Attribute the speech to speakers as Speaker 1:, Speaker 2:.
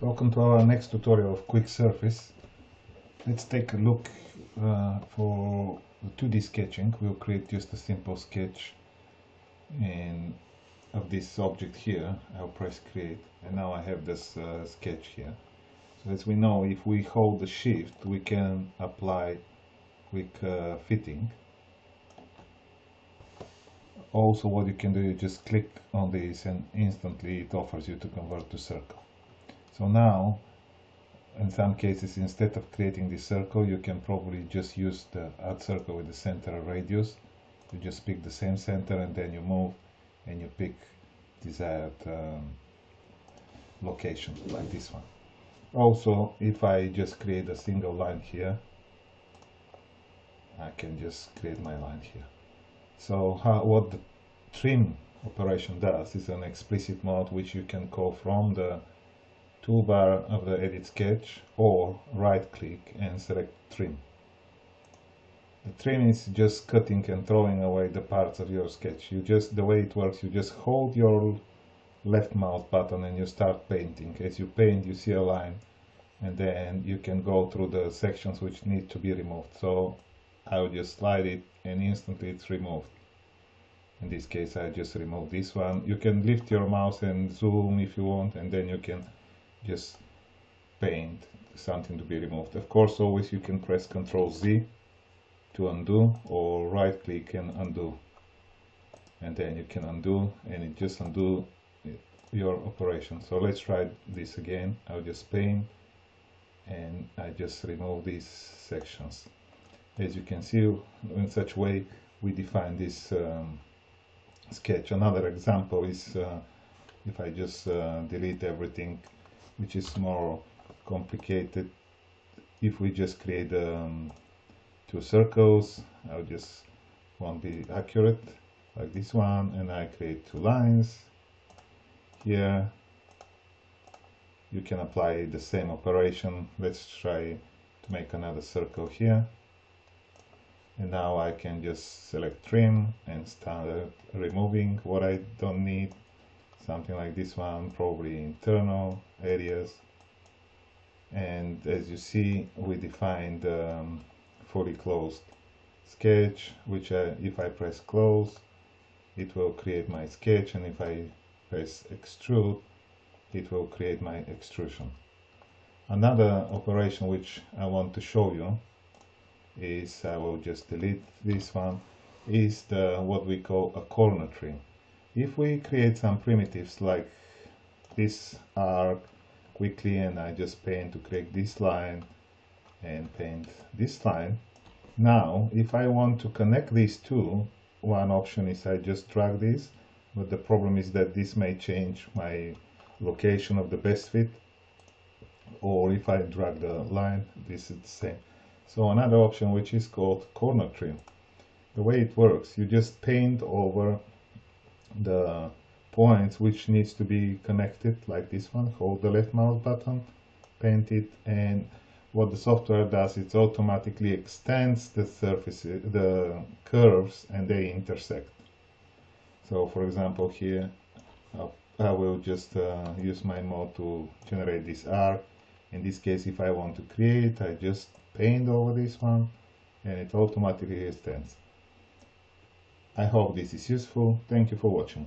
Speaker 1: Welcome to our next tutorial of Quick Surface. Let's take a look uh, for 2D sketching. We'll create just a simple sketch in, of this object here. I'll press create and now I have this uh, sketch here. So as we know, if we hold the shift, we can apply quick uh, fitting. Also what you can do, you just click on this and instantly it offers you to convert to circle. So now, in some cases, instead of creating this circle, you can probably just use the add circle with the center radius. You just pick the same center and then you move and you pick desired um, location like this one. Also, if I just create a single line here, I can just create my line here. So how, what the trim operation does is an explicit mode which you can call from the toolbar of the edit sketch or right click and select trim. The trim is just cutting and throwing away the parts of your sketch. You just the way it works, you just hold your left mouse button and you start painting. As you paint you see a line and then you can go through the sections which need to be removed. So I will just slide it and instantly it's removed. In this case I just remove this one. You can lift your mouse and zoom if you want and then you can just paint something to be removed. Of course, always you can press Ctrl Z to undo or right click and undo. And then you can undo and it just undo your operation. So let's try this again. I'll just paint and I just remove these sections. As you can see, in such way we define this um, sketch. Another example is uh, if I just uh, delete everything which is more complicated. If we just create um, two circles I'll just won't be accurate like this one and I create two lines here. You can apply the same operation. Let's try to make another circle here. And now I can just select trim and start removing what I don't need something like this one probably internal areas. And as you see we defined um, fully closed sketch which I, if I press close it will create my sketch and if I press extrude it will create my extrusion. Another operation which I want to show you is I will just delete this one is the what we call a corner trim if we create some primitives like this arc quickly and I just paint to create this line and paint this line now if I want to connect these two one option is I just drag this but the problem is that this may change my location of the best fit or if I drag the line this is the same. So another option which is called corner trim. The way it works you just paint over the points which needs to be connected like this one hold the left mouse button paint it and what the software does it automatically extends the surfaces the curves and they intersect. So for example here uh, I will just uh, use my mode to generate this arc in this case if I want to create I just paint over this one and it automatically extends I hope this is useful. Thank you for watching.